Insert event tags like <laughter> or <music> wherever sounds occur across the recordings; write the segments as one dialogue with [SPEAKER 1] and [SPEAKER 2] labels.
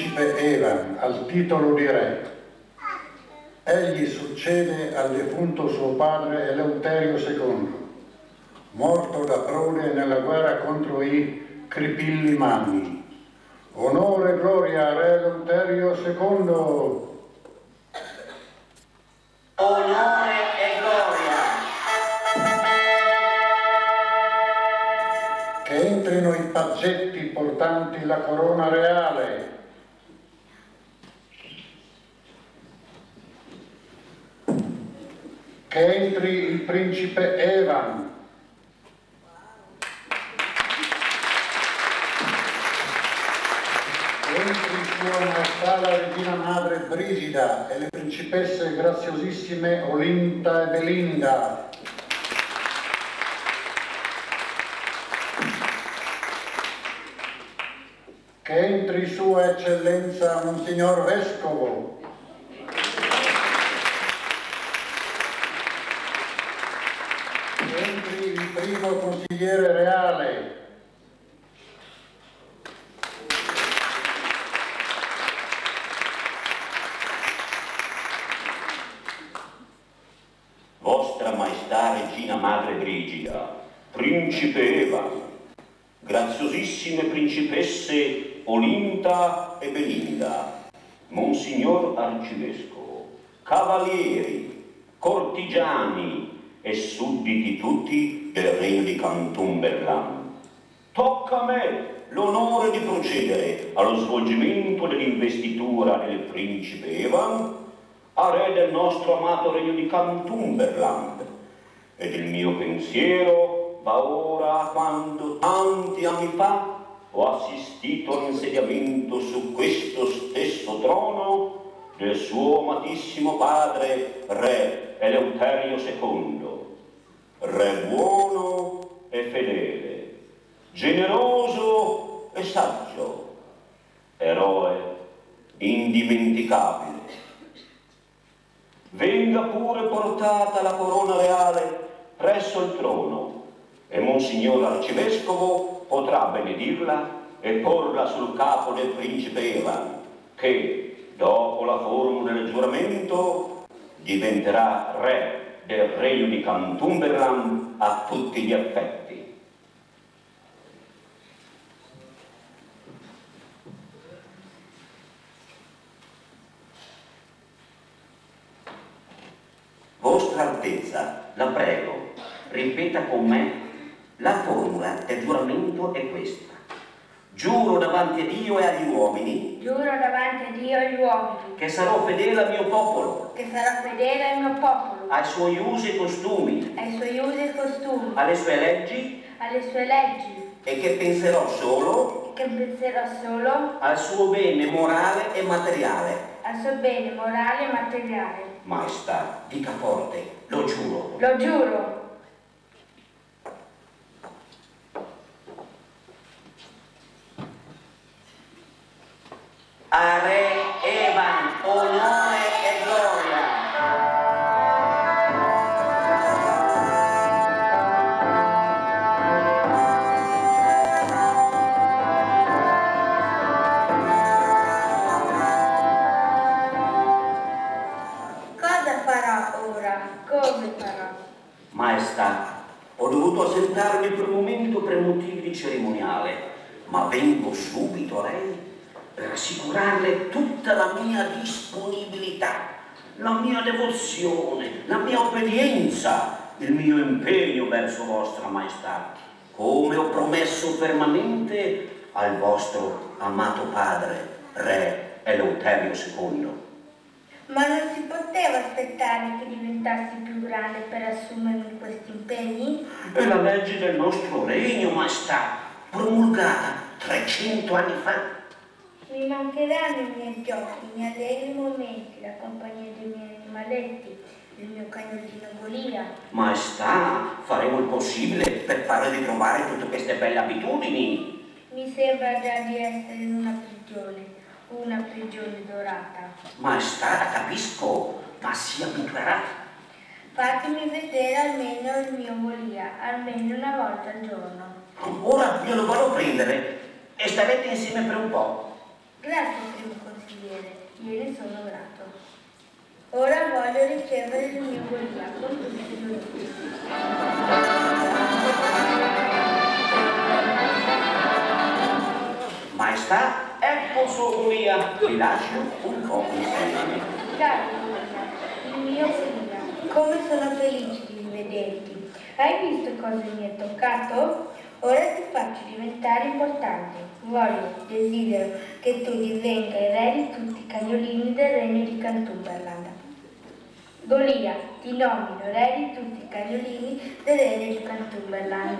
[SPEAKER 1] principe Evan al titolo di re. Egli succede al defunto suo padre Eleuterio II, morto da prole nella guerra contro i Cripilli Manni. Onore e gloria a Re Eleuterio II.
[SPEAKER 2] Onore e gloria.
[SPEAKER 1] Che entrino i paggetti portanti la corona reale. Che entri il principe Evan. Entri sua maestà la regina madre Brigida e le principesse graziosissime Olinta e Belinda. Che entri Sua Eccellenza Monsignor Vescovo. Che entri il primo consigliere reale.
[SPEAKER 2] Vostra Maestà Regina Madre Brigida, Principe Eva, graziosissime principesse Olinta e Belinda, Monsignor Arcivescovo, cavalieri, cortigiani e sudditi tutti del regno di Cantumberland. Tocca a me l'onore di procedere allo svolgimento dell'investitura del principe Evan a re del nostro amato regno di Cantumberland. Ed il mio pensiero va ora a quando tanti anni fa ho assistito all'insediamento su questo stesso trono del suo amatissimo padre, re Eleuterio II, re buono e fedele, generoso e saggio, eroe indimenticabile. Venga pure portata la corona reale presso il trono e Monsignor Arcivescovo potrà benedirla e porla sul capo del principe Evan, che, dopo la formula del giuramento, diventerà re del regno di Cantumberland a tutti gli effetti. Vostra Altezza, la prego, ripeta con me la formula del giuramento è questa. Giuro davanti a Dio e agli uomini
[SPEAKER 3] Giuro davanti a Dio e agli uomini
[SPEAKER 2] che sarò fedele al mio popolo,
[SPEAKER 3] che sarò fedele al mio popolo,
[SPEAKER 2] ai suoi usi e costumi,
[SPEAKER 3] ai suoi usi e costumi,
[SPEAKER 2] alle sue leggi
[SPEAKER 3] alle sue leggi,
[SPEAKER 2] e che penserò solo
[SPEAKER 3] che penserò solo
[SPEAKER 2] al suo bene morale e materiale.
[SPEAKER 3] al suo bene morale e materiale.
[SPEAKER 2] Maestà, dica forte, lo giuro.
[SPEAKER 3] Lo giuro.
[SPEAKER 2] La mia devozione, la mia obbedienza, il mio impegno verso vostra Maestà, come ho promesso fermamente al vostro amato padre, Re Eleuterio II.
[SPEAKER 3] Ma non si poteva aspettare che diventassi più grande per assumermi questi impegni?
[SPEAKER 2] È la legge del nostro regno, Maestà, promulgata 300 anni fa.
[SPEAKER 3] Mi mancheranno i miei giochi, i miei allegri momenti, la compagnia dei miei animaletti, il mio cagnolino Golia.
[SPEAKER 2] Maestà, faremo il possibile per farle ritrovare tutte queste belle abitudini.
[SPEAKER 3] Mi sembra già di essere in una prigione, una prigione dorata.
[SPEAKER 2] Maestà, la capisco, ma si abituerà.
[SPEAKER 3] Fatemi vedere almeno il mio volia, almeno una volta al giorno.
[SPEAKER 2] Ora glielo vado a prendere e starete insieme per un po'.
[SPEAKER 3] Grazie, primo consigliere, gliene sono grato. Ora voglio ricevere il mio volia con tutti i giorni.
[SPEAKER 2] Maestà, ecco suo Golia. Vi lascio un po' insieme.
[SPEAKER 3] Caro il mio Golia, come sono felice di rivederti. Hai visto cosa mi è toccato? Ora ti faccio diventare importante. Voglio, desidero che tu divenga il re di tutti i cagnolini del regno di Cantumberland. Golia, ti nomino re di tutti i cagnolini del regno di Cantumberland.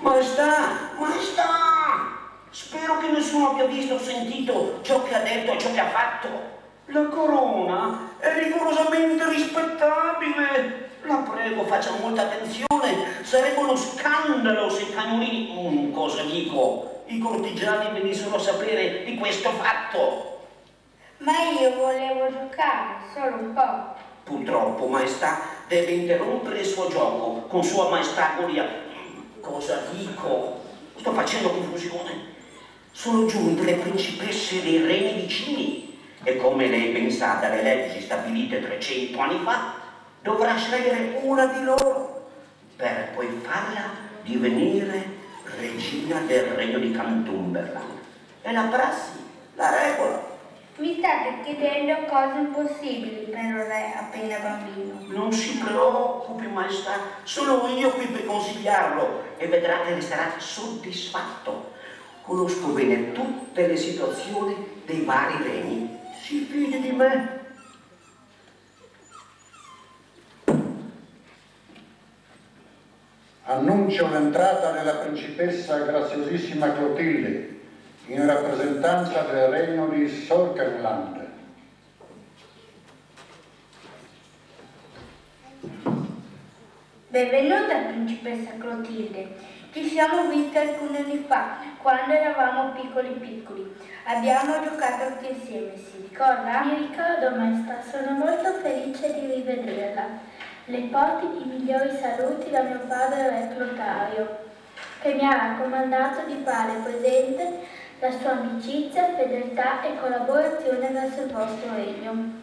[SPEAKER 2] Maestà, maestà! Spero che nessuno abbia visto o sentito ciò che ha detto e ciò che ha fatto. La corona è rigorosamente rispettabile. La prego, faccia molta attenzione. Sarebbe uno scandalo se i cagnolini, mm, cosa dico, i cortigiani venissero a sapere di questo fatto.
[SPEAKER 3] Ma io volevo giocare, solo un po'.
[SPEAKER 2] Purtroppo, maestà, deve interrompere il suo gioco con sua maestà Golia. Cosa dico? Sto facendo confusione. Sono giunte le principesse dei regni vicini e come lei ben sa dalle leggi stabilite 300 anni fa, dovrà scegliere una di loro per poi farla divenire regina del regno di Cantumberland. È la prassi, la regola.
[SPEAKER 3] Mi state chiedendo cose impossibili per un re appena bambino.
[SPEAKER 2] Non si preoccupi, maestà, sono io qui per consigliarlo e vedrà che resterà soddisfatto. Conosco bene tutte le situazioni dei vari regni. Si fidi di me.
[SPEAKER 1] Annuncio l'entrata della principessa graziosissima Clotilde in rappresentanza del regno di Sorkenland.
[SPEAKER 3] Benvenuta principessa Clotilde. Ci siamo visti alcuni anni fa, quando eravamo piccoli piccoli. Abbiamo giocato tutti insieme, si ricorda?
[SPEAKER 4] Mi ricordo, maestra, sono molto felice di rivederla. Le porti i migliori saluti da mio padre Re Clotario, che mi ha raccomandato di fare presente la sua amicizia, fedeltà e collaborazione verso il vostro regno.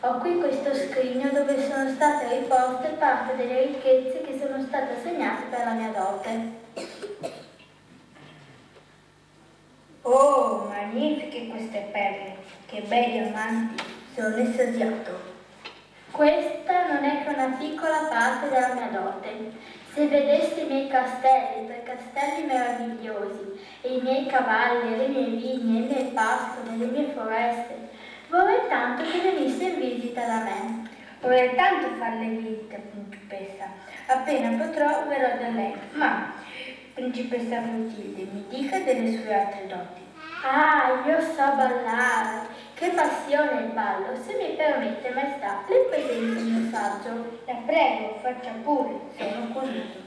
[SPEAKER 4] Ho qui questo scrigno dove sono state riposte parte delle ricchezze che sono state assegnate per la mia dote.
[SPEAKER 3] Oh, magnifiche queste perle, che bei diamanti, sono estasiato.
[SPEAKER 4] Questa non è che una piccola parte della mia dote. Se vedeste i miei castelli, per castelli meravigliosi, e i miei cavalli, le mie vigne, i miei pascoli, le mie foreste, vorrei tanto che venisse in visita da me.
[SPEAKER 3] Vorrei tanto farle visita, principessa. Appena potrò verrò da lei. Ma, principessa Clotilde, mi dica delle sue altre doti.
[SPEAKER 4] Ah, io so ballare. Che passione il ballo. Se mi permette, maestà, le presento il mio saggio.
[SPEAKER 3] La prego, faccia pure, sono curioso.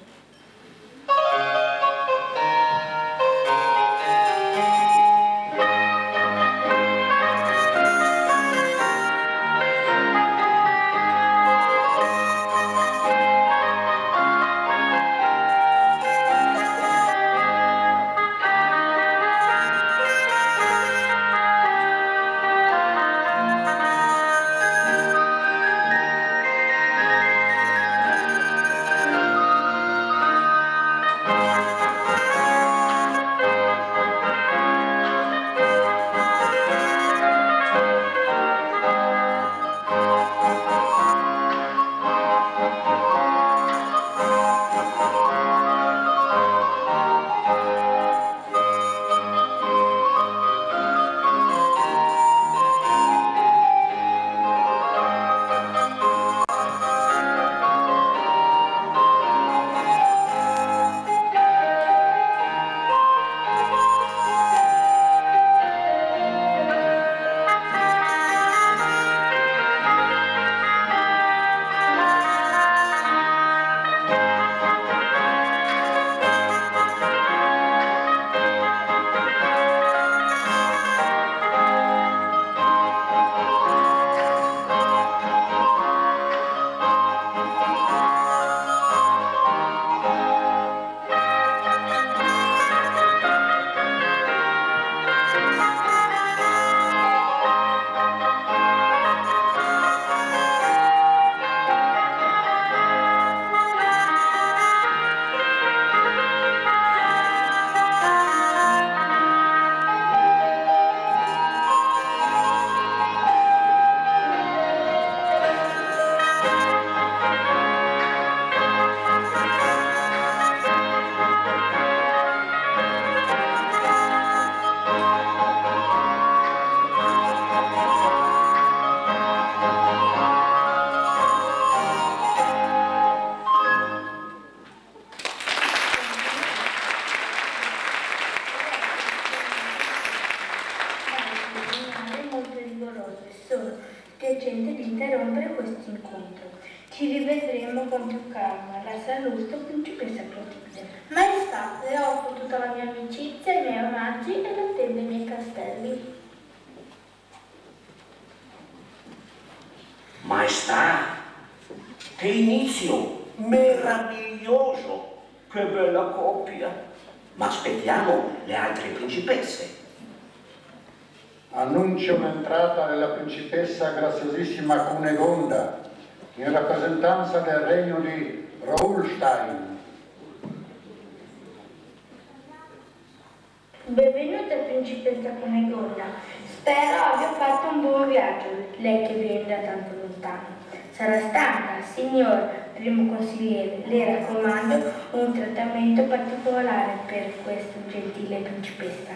[SPEAKER 3] Benvenuta principessa Cunegonda. Spero abbia fatto un buon viaggio, lei che viene da tanto lontano. Sarà stanca, signor primo consigliere. Le raccomando un trattamento particolare per questa gentile principessa.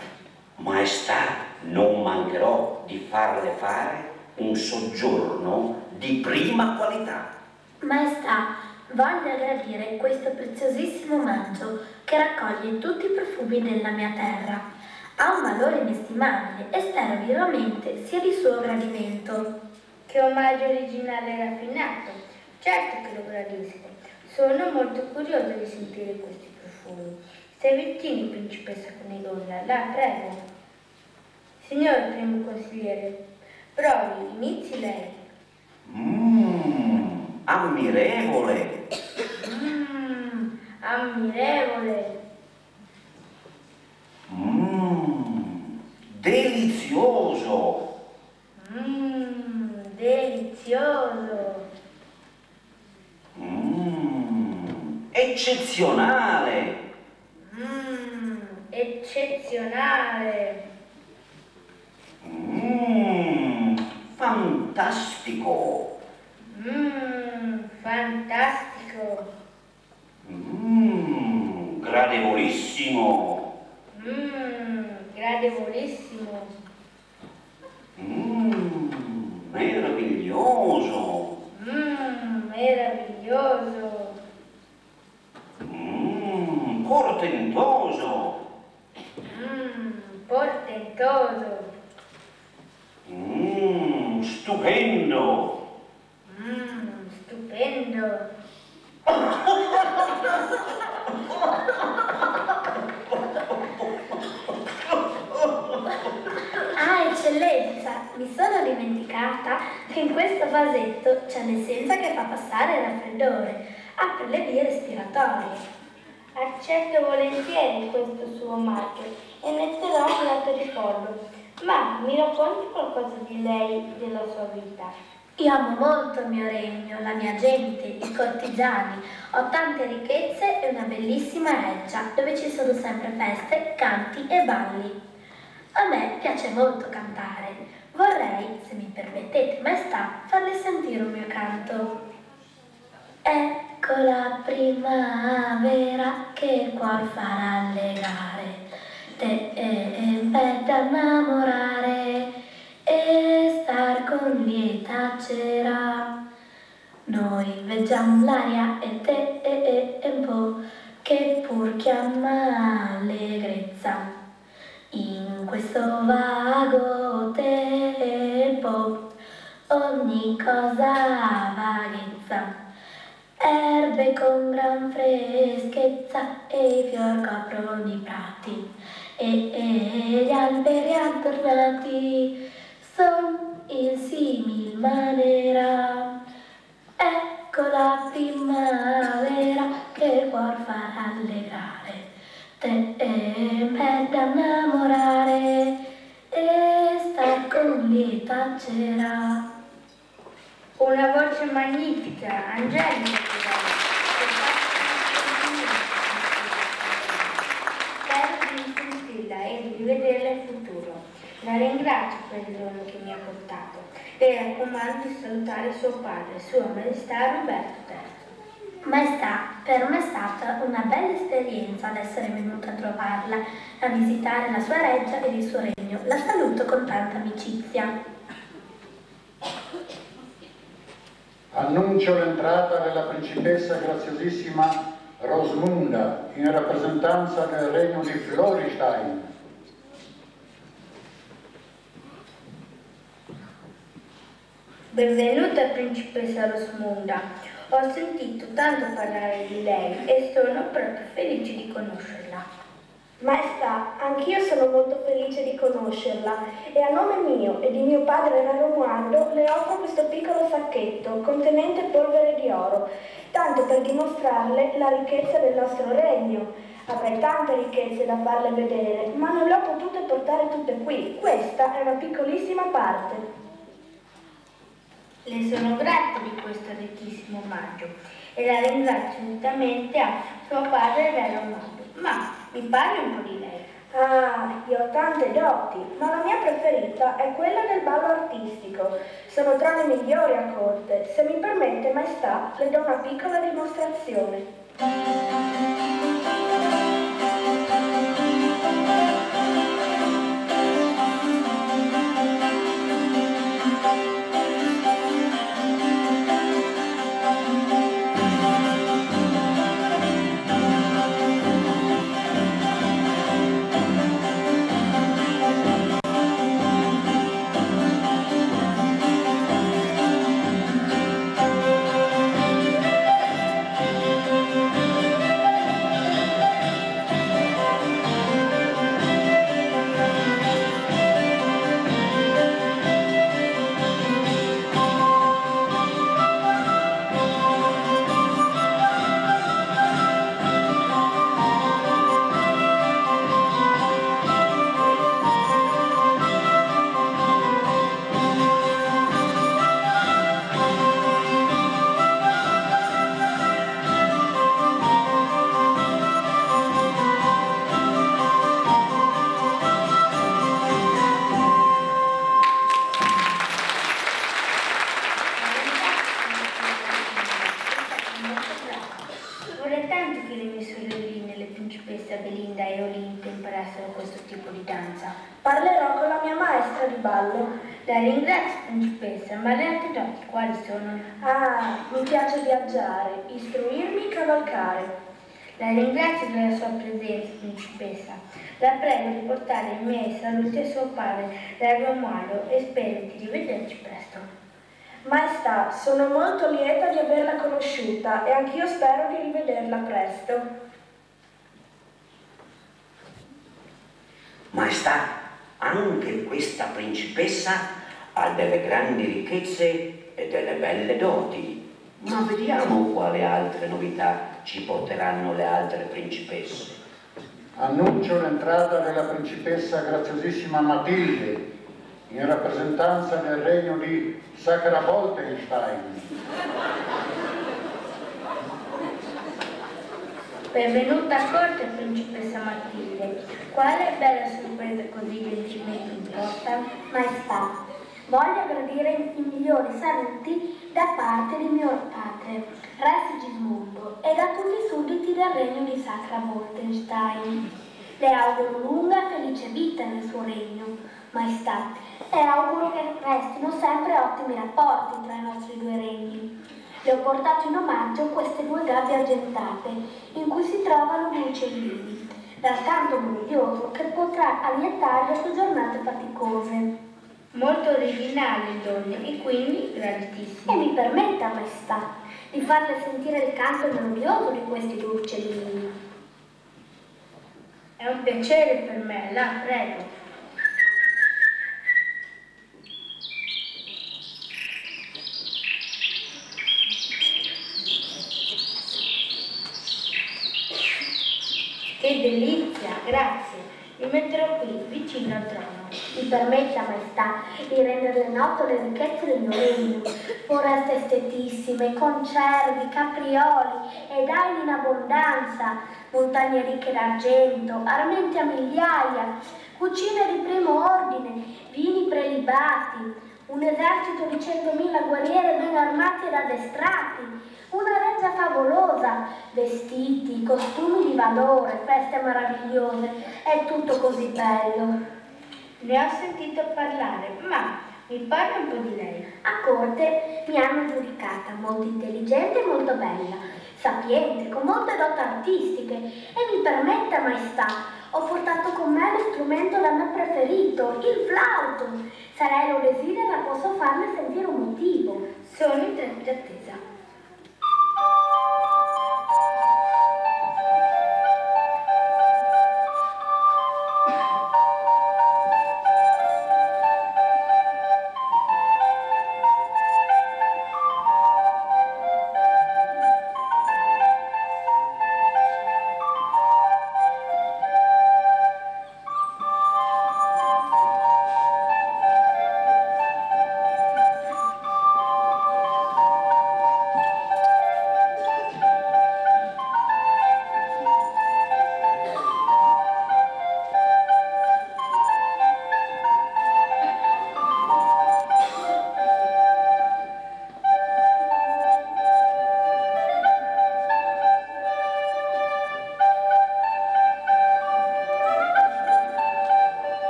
[SPEAKER 2] Maestà, non mancherò di farle fare un soggiorno di prima qualità.
[SPEAKER 4] Maestà, voglio gradire questo preziosissimo mancio che raccoglie tutti i profumi della mia terra. Ha un valore inestimabile e spero vivamente sia di suo gradimento.
[SPEAKER 3] Che omaggio originale e raffinato. Certo che lo gradisco. Sono molto curiosa di sentire questi profumi. Stai vicini, principessa Cunegonda, la prego. Signor primo consigliere, provi, inizi lei.
[SPEAKER 2] Mmm, ammirevole!
[SPEAKER 3] Mmm, ammirevole.
[SPEAKER 2] Delizioso!
[SPEAKER 3] Mmm, delizioso.
[SPEAKER 2] Mmm, eccezionale!
[SPEAKER 3] Mmm, eccezionale.
[SPEAKER 2] Mmm, fantastico!
[SPEAKER 3] Mmm, fantastico.
[SPEAKER 2] Mmm, gradevolissimo!
[SPEAKER 3] Mmm, gradevolissimo.
[SPEAKER 2] Mmm, meraviglioso!
[SPEAKER 3] Mmm, meraviglioso.
[SPEAKER 2] Mmm, portentoso!
[SPEAKER 3] Mmm, portentoso.
[SPEAKER 2] Mmm, stupendo!
[SPEAKER 3] Mmm, stupendo. <laughs>
[SPEAKER 4] Ah, eccellenza, mi sono dimenticata che in questo vasetto c'è l'essenza che fa passare il raffreddore, apre le vie respiratorie.
[SPEAKER 3] Accetto volentieri questo suo omaggio e metterò un di pollo. Ma mi racconti qualcosa di lei della sua vita?
[SPEAKER 4] Io amo molto il mio regno, la mia gente, i cortigiani. Ho tante ricchezze e una bellissima reggia dove ci sono sempre feste, canti e balli. A me piace molto cantare. Vorrei, se mi permettete, maestà, farle sentire un mio canto. Ecco la primavera che il cuore farà allegare, te e da innamorare e star con lieta cera. Noi veggiamo l'aria e te e, e un po' che pur chiama allegrezza. In questo vago tempo ogni cosa vaghezza. Erbe con gran freschezza e i fior coprono i prati e, e gli alberi adornati son in simil maniera. Ecco la primavera che il cuor fa allegrare, te e me da innamorare e star con lieta cera.
[SPEAKER 3] Una voce magnifica, angelica. E di rivederla in futuro. La ringrazio per il dono che mi ha portato. Le raccomando di salutare suo padre, Sua Maestà Roberto III.
[SPEAKER 4] Maestà, per me è stata una bella esperienza ad essere venuta a trovarla, a visitare la sua reggia ed il suo regno. La saluto con tanta amicizia.
[SPEAKER 1] Annuncio l'entrata della principessa graziosissima Rosmunda in rappresentanza del regno di Floristein.
[SPEAKER 3] Benvenuta principessa Rosmunda. Ho sentito tanto parlare di lei e sono proprio felice di conoscerla.
[SPEAKER 5] Maestà, anch'io sono molto felice di conoscerla e a nome mio e di mio padre Re Romualdo le offro questo piccolo sacchetto contenente polvere di oro, tanto per dimostrarle la ricchezza del nostro regno. Avrei tante ricchezze da farle vedere, ma non le ho potute portare tutte qui. Questa è una piccolissima parte.
[SPEAKER 3] Le sono grata di questo ricchissimo omaggio e la ringrazio unitamente a suo padre Re Romualdo. Ma mi parli un po' di lei.
[SPEAKER 5] Ah, io ho tante doti, ma la mia preferita è quella del ballo artistico. Sono tra le migliori a corte. Se mi permette, maestà, le do una piccola dimostrazione.
[SPEAKER 3] Sono?
[SPEAKER 5] Ah, mi piace viaggiare, istruirmi, cavalcare.
[SPEAKER 3] La ringrazio della sua presenza, principessa. La prego di portare i miei saluti a suo padre, Re Romualdo, e spero di rivederci presto.
[SPEAKER 5] Maestà, sono molto lieta di averla conosciuta e anch'io spero di rivederla presto.
[SPEAKER 2] Maestà, anche questa principessa ha delle grandi ricchezze e delle belle doti. Ma vediamo quali altre novità ci porteranno le altre principesse.
[SPEAKER 1] Annuncio l'entrata della principessa graziosissima Matilde in rappresentanza del regno di Sacra-Boltenstein.
[SPEAKER 3] Benvenuta a corte, principessa Matilde. Quale bella sorpresa così gentilmente imposta?
[SPEAKER 4] Maestà, voglio gradire i migliori saluti da parte di mio padre, Re Sigismondo, e da tutti i sudditi del regno di Sacra Boltenstein. Le auguro lunga e felice vita nel suo regno, Maestà, e auguro che restino sempre ottimi rapporti tra i nostri due regni. Le ho portato in omaggio queste due gabbie argentate in cui si trovano due uccellini, dal canto melodioso che potrà allietare le sue giornate faticose.
[SPEAKER 3] Molto originali donne e quindi graditissime.
[SPEAKER 4] E mi permetta, maestà, di farle sentire il canto melodioso di questi due uccellini.
[SPEAKER 3] È un piacere per me, la prego. Che delizia, grazie. Mi metterò qui, vicino al trono.
[SPEAKER 4] Mi permetta, maestà, di renderle noto le ricchezze del mio regno. Foreste estetissime, concervi, caprioli ed aili in abbondanza, montagne ricche d'argento, armenti a migliaia, cucine di primo ordine, vini prelibati, un esercito di centomila guerrieri ben armati ed addestrati, una reggia favolosa, vestiti, costumi di valore, feste meravigliose, è tutto così bello.
[SPEAKER 3] Ne ho sentito parlare, ma mi parla un po' di lei.
[SPEAKER 4] A corte mi hanno giudicata molto intelligente e molto bella, sapiente, con molte doti artistiche e mi permetta, maestà, Ho portato con me lo strumento da me preferito, il flauto. Se lei lo desidera posso farle sentire un motivo.
[SPEAKER 3] Sono in trepida attesa.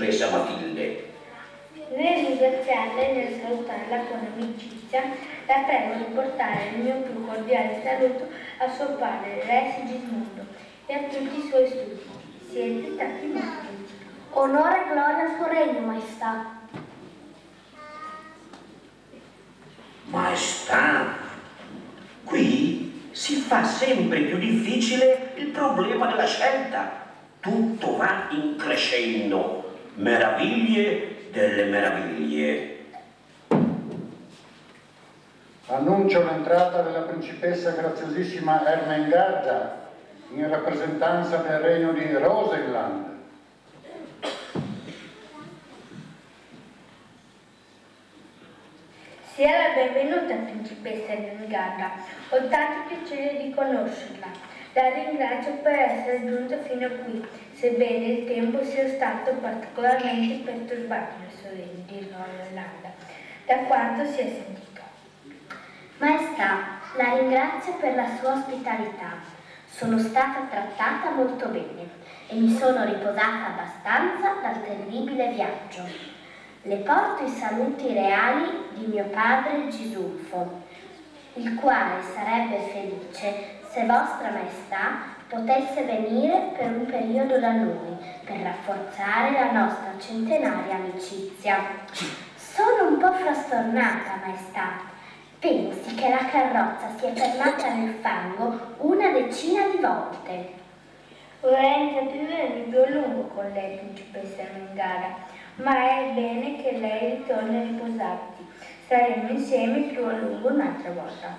[SPEAKER 2] Principessa Matilde.
[SPEAKER 3] Nel ringraziarla e nel salutarla con amicizia, la prego di portare il mio più cordiale saluto a suo padre, Re Sigismondo, e a tutti i suoi studi. Siete stati molto utili.
[SPEAKER 4] Onore e gloria al suo regno, maestà.
[SPEAKER 2] Maestà, qui si fa sempre più difficile il problema della scelta. Tutto va in crescendo, meraviglie delle meraviglie.
[SPEAKER 1] Annuncio l'entrata della principessa graziosissima Ermengarda in rappresentanza del regno di Rosenland.
[SPEAKER 3] Sia la benvenuta principessa Ermengarda, ho tanto piacere di conoscerla. La ringrazio per essere giunta fino a qui, sebbene il tempo sia stato particolarmente perturbato nel suo regno di Rosenland, da quanto si è sentito.
[SPEAKER 4] Maestà, la ringrazio per la sua ospitalità. Sono stata trattata molto bene e mi sono riposata abbastanza dal terribile viaggio. Le porto i saluti reali di mio padre Gisulfo, il quale sarebbe felice se vostra maestà potesse venire per un periodo da noi per rafforzare la nostra centenaria amicizia. Sono un po' frastornata, maestà. Pensi che la carrozza si è fermata nel fango una decina di volte.
[SPEAKER 3] Vorrei intrattenere più a lungo con lei, principessa Ermengarda, ma è bene che lei ritorni a riposarsi. Saremo insieme più a lungo un'altra volta.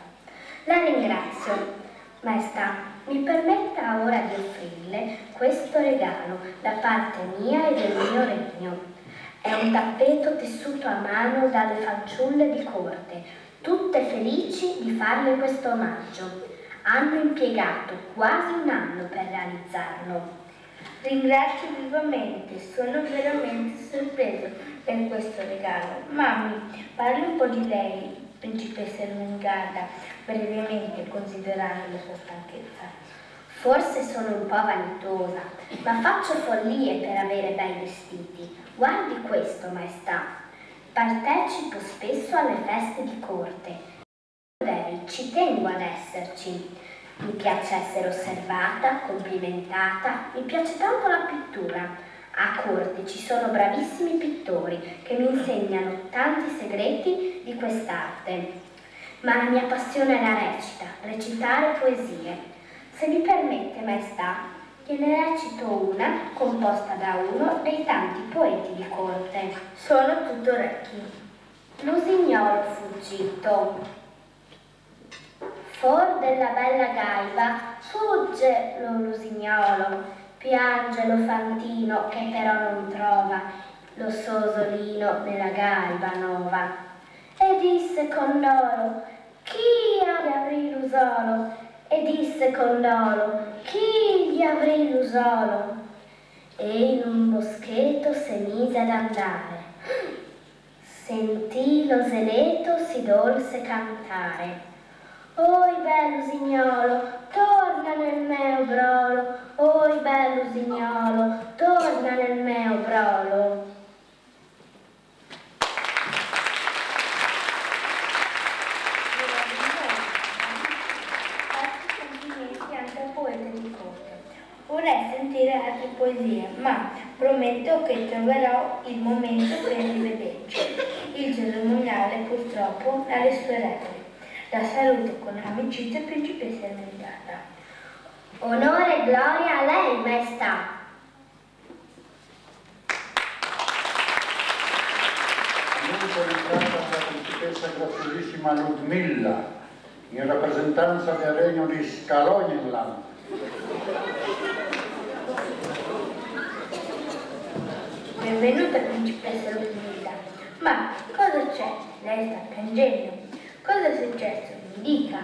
[SPEAKER 4] La ringrazio. Maestà, mi permetta ora di offrirle questo regalo da parte mia e del mio regno. È un tappeto tessuto a mano dalle fanciulle di corte, tutte felici di farle questo omaggio. Hanno impiegato quasi un anno per realizzarlo.
[SPEAKER 3] Ringrazio vivamente, sono veramente sorpreso per questo regalo. Mammi, parli un po' di lei, principessa Ermengarda, brevemente considerando la sua stanchezza.
[SPEAKER 4] Forse sono un po' vanitosa, ma faccio follie per avere bei vestiti. Guardi questo, maestà. Partecipo spesso alle feste di corte. Ci tengo ad esserci. Mi piace essere osservata, complimentata, mi piace tanto la pittura. A corte ci sono bravissimi pittori che mi insegnano tanti segreti di quest'arte. Ma la mia passione è la recita, recitare poesie. Se mi permette, maestà, Gliene recito una composta da uno dei tanti poeti di corte.
[SPEAKER 3] Sono tutto orecchi.
[SPEAKER 4] Lusignolo fuggito. For della bella gaiba fugge lo lusignolo, piange lo fantino che però non trova lo sosolino nella gaiba nova. E disse con loro, chi aprì l'usolo? E disse con loro, chi gli aprì l'usolo? E in un boschetto se mise ad andare. Sentì lo zeleto si dolse cantare. Oi bello signolo, torna nel mio brolo, oi bello signolo, torna nel mio brolo.
[SPEAKER 3] Vorrei sentire altre poesie, ma prometto che momento per rivederci. Il cerimoniale purtroppo ha le sue regole. La saluto con amicizia principessa Merendata.
[SPEAKER 4] Onore e gloria a lei, maestà.
[SPEAKER 1] Annuncio l'entrata della principessa graziosissima Ludmilla in rappresentanza del regno di Scalogneland.
[SPEAKER 3] Benvenuta principessa Ludmilla. Ma cosa c'è? Lei sta piangendo. Cosa è successo? Mi dica.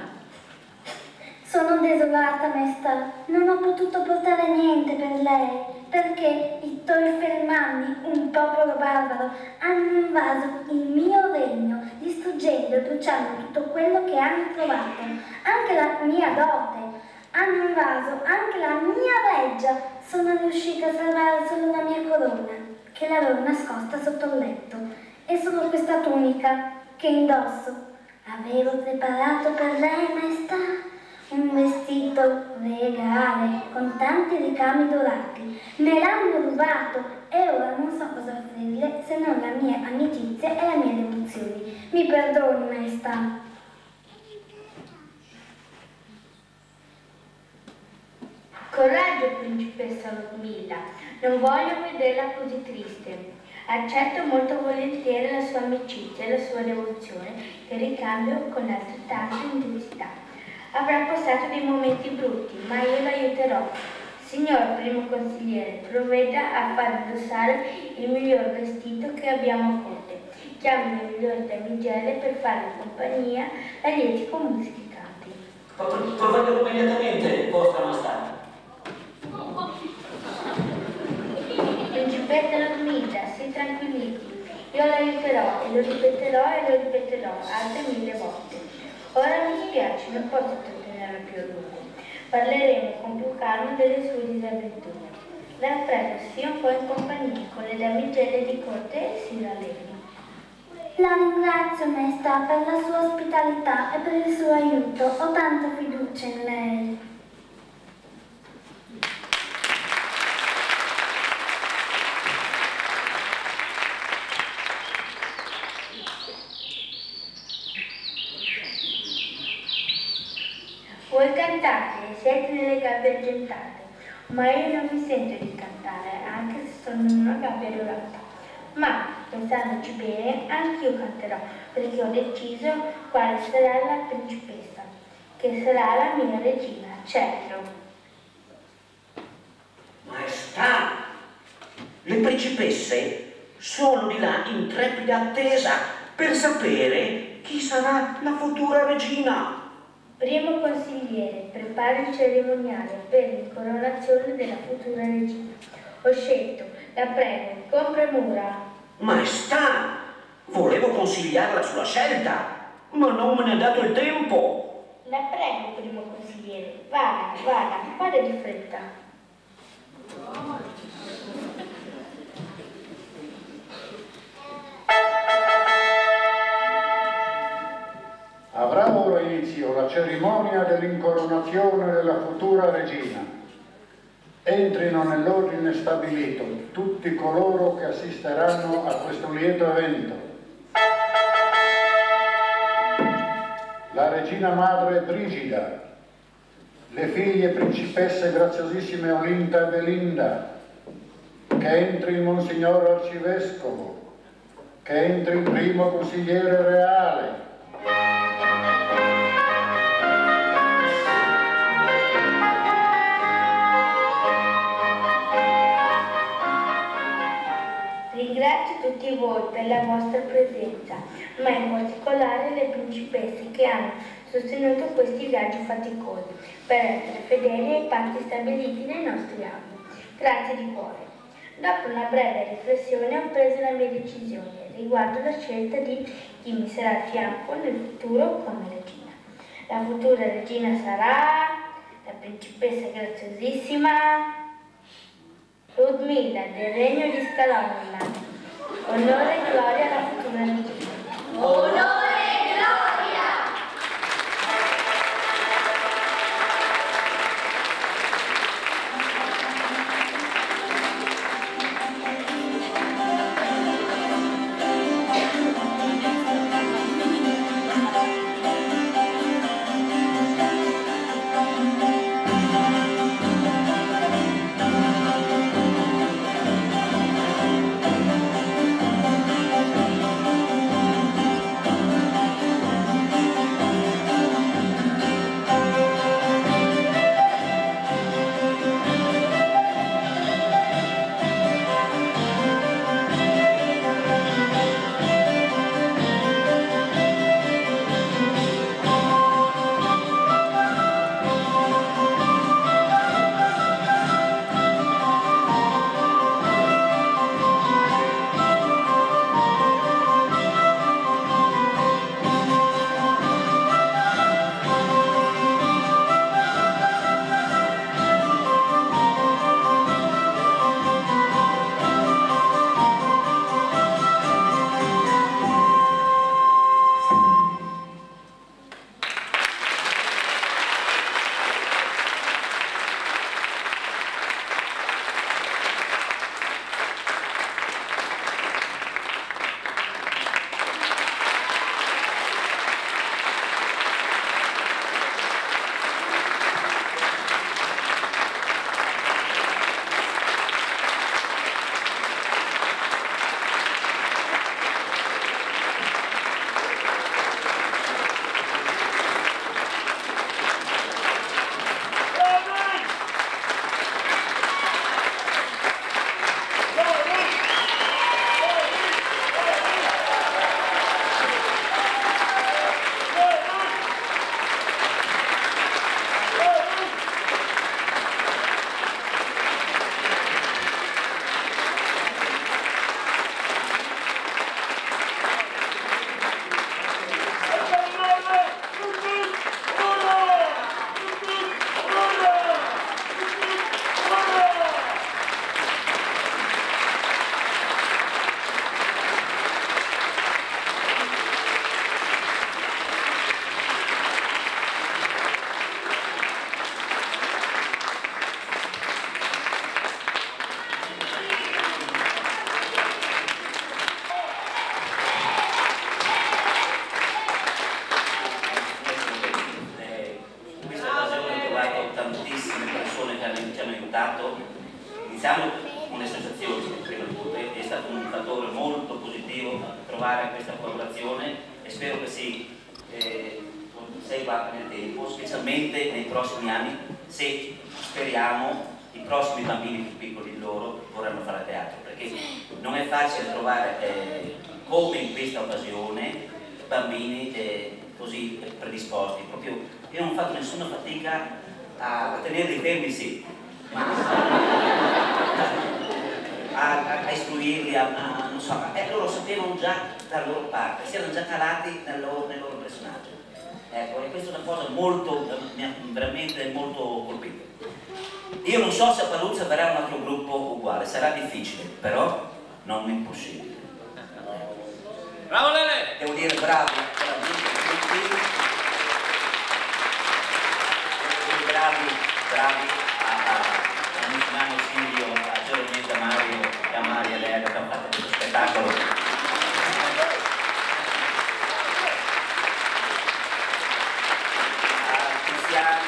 [SPEAKER 4] Sono desolata, maestà. Non ho potuto portare niente per lei, perché i Tolfermanni, un popolo barbaro, hanno invaso il mio regno, distruggendo e bruciando tutto quello che hanno trovato, anche la mia dote. Hanno invaso anche la mia reggia. Sono riuscita a salvare solo la mia corona, che l'avevo nascosta sotto il letto, e solo questa tunica che indosso. Avevo preparato per lei, maestà, un vestito regale con tanti ricami dorati. Me l'hanno rubato e ora non so cosa offrirle se non la mia amicizia e le mie devozioni. Mi perdoni, maestà.
[SPEAKER 3] Coraggio, principessa Ludmilla. Non voglio vederla così triste. Accetto molto volentieri la sua amicizia e la sua devozione che ricambio con altrettanta intensità. Avrà passato dei momenti brutti, ma io l'aiuterò. Signor primo consigliere, provveda a far indossare il miglior vestito che abbiamo a corte. Chiami le migliori damigelle per fare compagnia agli lieti con musicanti.
[SPEAKER 2] Provvedelo immediatamente, vostra maestà.
[SPEAKER 3] Principessa Ludmilla, si tranquillizzi. Io l'aiuterò e lo ripeterò e lo ripeterò altre mille volte. Ora mi spiace, non posso trattenerla più a lungo. Parleremo con più calma delle sue disavventure. La prego sia un po' in compagnia con le damigelle di corte e si rallegri.
[SPEAKER 4] La ringrazio, maestà, per la sua ospitalità e per il suo aiuto. Ho tanta fiducia in lei.
[SPEAKER 3] Voi cantate e siete nelle gabbie argentate, ma io non mi sento di cantare, anche se sono una gabbia dorata. Ma, pensandoci bene, anch'io canterò, perché ho deciso quale sarà la principessa, che sarà la mia regina, certo.
[SPEAKER 2] Maestà, le principesse sono di là in trepida attesa per sapere chi sarà la futura regina.
[SPEAKER 3] Primo consigliere, prepari il cerimoniale per l'incoronazione della futura regina. Ho scelto, la prego, con premura.
[SPEAKER 2] Maestà, volevo consigliarla sulla scelta, ma non me ne ha dato il tempo.
[SPEAKER 3] La prego, primo consigliere, vada, vada, vada di fretta.
[SPEAKER 1] Cerimonia dell'incoronazione della futura regina. Entrino nell'ordine stabilito tutti coloro che assisteranno a questo lieto evento. La regina madre Brigida, le figlie principesse graziosissime Olinta e Belinda, che entri il Monsignor Arcivescovo, che entri il primo consigliere reale,
[SPEAKER 3] Tutti voi per la vostra presenza, ma in particolare le principesse che hanno sostenuto questi viaggi faticosi per essere fedeli ai patti stabiliti nei nostri anni. Grazie di cuore. Dopo una breve riflessione ho preso la mia decisione riguardo la scelta di chi mi sarà a fianco nel futuro come regina. La futura regina sarà la principessa graziosissima Ludmilla del regno di Scalonland. Onore e gloria alla futura regina.
[SPEAKER 2] Onore! turbo uguale, sarà difficile, però non impossibile. Bravo Lele! Devo dire bravo, veramente tutti. Bravi, bravi a, a Milano Silvio, a Giorgio a Mario e a Maria Lele che hanno fatto questo spettacolo. Cristiano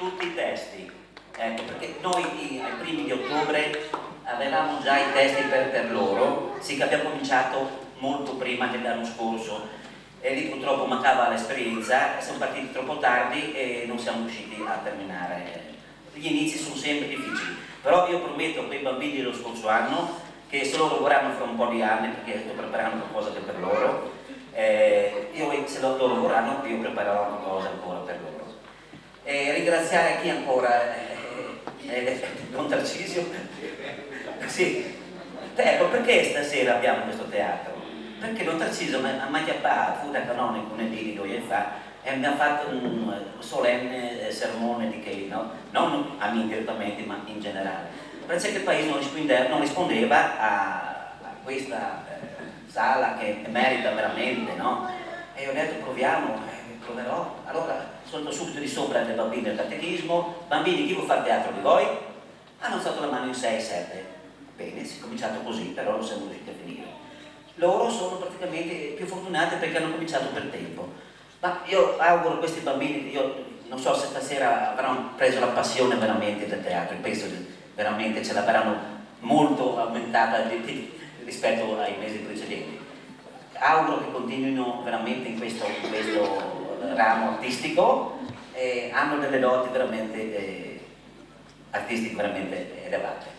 [SPEAKER 2] tutti i testi, ecco, perché noi ai primi di ottobre avevamo già i testi per, per loro, sì che abbiamo cominciato molto prima dell'anno scorso e lì purtroppo mancava l'esperienza, siamo partiti troppo tardi e non siamo riusciti a terminare. Gli inizi sono sempre difficili, però io prometto a quei bambini dello scorso anno che se loro vorranno fra un po' di anni, perché sto preparando qualcosa per loro, eh, io se loro vorranno io preparerò qualcosa ancora per loro. E ringraziare chi ancora, eh, eh, Don Tarcisio, sì, ecco perché stasera abbiamo questo teatro? Perché Don Tarcisio a Magliapà fu da canonico un di due anni fa e mi ha fatto un solenne eh, sermone di che, no? non a me direttamente ma in generale perché il paese non rispondeva, non rispondeva a, a, questa eh, sala che merita veramente, no? E ho detto proviamo, proverò. Allora sono subito di sopra dei bambini del catechismo, bambini chi vuole fare teatro di voi? Hanno alzato la mano in 6-7. Bene, si è cominciato così, però non siamo riusciti a finire. Loro sono praticamente più fortunati perché hanno cominciato per tempo. Ma io auguro a questi bambini, io non so se stasera avranno preso la passione veramente del teatro, penso veramente ce l'avranno molto aumentata rispetto ai mesi precedenti. Auguro che continuino veramente in questo, in questo ramo artistico, e hanno delle doti veramente eh, artistiche veramente elevate.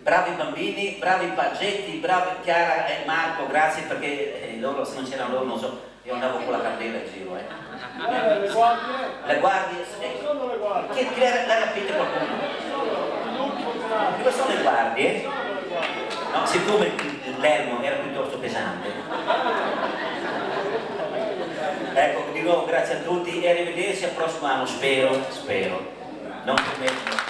[SPEAKER 2] Bravi bambini, bravi paggetti, bravi Chiara e Marco, grazie perché eh, loro, se non c'erano loro, non so, io andavo con la candela in giro. Eh.
[SPEAKER 6] Eh, le guardie?
[SPEAKER 2] Le guardie?
[SPEAKER 6] Sono le guardie.
[SPEAKER 2] Che, che la capite qualcuno? Dove sono le guardie? No, siccome l'elmo era piuttosto pesante. Grazie a tutti e arrivederci al prossimo anno, spero, spero. Non prometto.